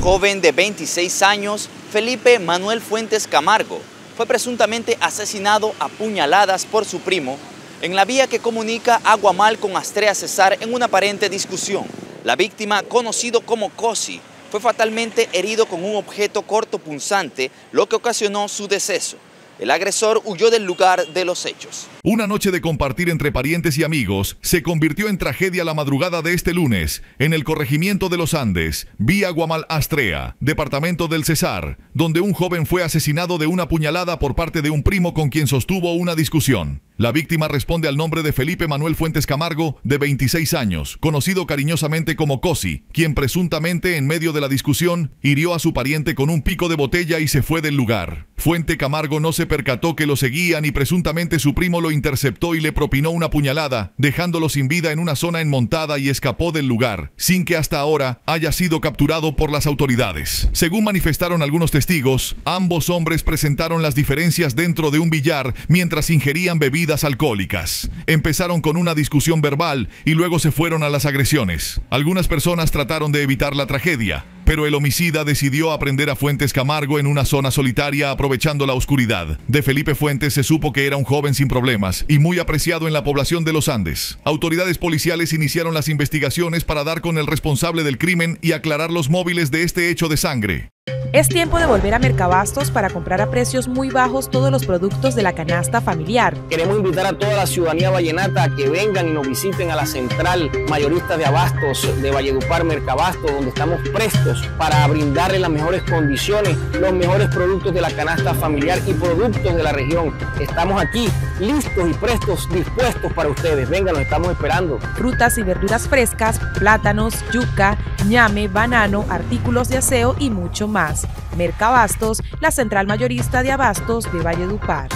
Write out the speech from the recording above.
joven de 26 años, Felipe Manuel Fuentes Camargo, fue presuntamente asesinado a puñaladas por su primo en la vía que comunica Aguamal con Astrea Cesar en una aparente discusión. La víctima, conocido como Cosi, fue fatalmente herido con un objeto corto punzante, lo que ocasionó su deceso. El agresor huyó del lugar de los hechos. Una noche de compartir entre parientes y amigos se convirtió en tragedia la madrugada de este lunes en el corregimiento de los Andes, vía Guamal Astrea, departamento del Cesar, donde un joven fue asesinado de una puñalada por parte de un primo con quien sostuvo una discusión. La víctima responde al nombre de Felipe Manuel Fuentes Camargo, de 26 años, conocido cariñosamente como Cosi, quien presuntamente en medio de la discusión hirió a su pariente con un pico de botella y se fue del lugar. Fuente Camargo no se percató que lo seguían y presuntamente su primo lo interceptó y le propinó una puñalada, dejándolo sin vida en una zona enmontada y escapó del lugar, sin que hasta ahora haya sido capturado por las autoridades. Según manifestaron algunos testigos, ambos hombres presentaron las diferencias dentro de un billar mientras ingerían bebidas alcohólicas. Empezaron con una discusión verbal y luego se fueron a las agresiones. Algunas personas trataron de evitar la tragedia, pero el homicida decidió aprender a Fuentes Camargo en una zona solitaria aprovechando la oscuridad. De Felipe Fuentes se supo que era un joven sin problemas y muy apreciado en la población de los Andes. Autoridades policiales iniciaron las investigaciones para dar con el responsable del crimen y aclarar los móviles de este hecho de sangre. Es tiempo de volver a Mercabastos para comprar a precios muy bajos todos los productos de la canasta familiar. Queremos invitar a toda la ciudadanía vallenata a que vengan y nos visiten a la central mayorista de abastos de Valledupar Mercabastos, donde estamos prestos para brindarle las mejores condiciones, los mejores productos de la canasta familiar y productos de la región. Estamos aquí listos y prestos, dispuestos para ustedes. Vengan, los estamos esperando. Frutas y verduras frescas, plátanos, yuca, ñame, banano, artículos de aseo y mucho más. Mercabastos, la central mayorista de abastos de Valledupar.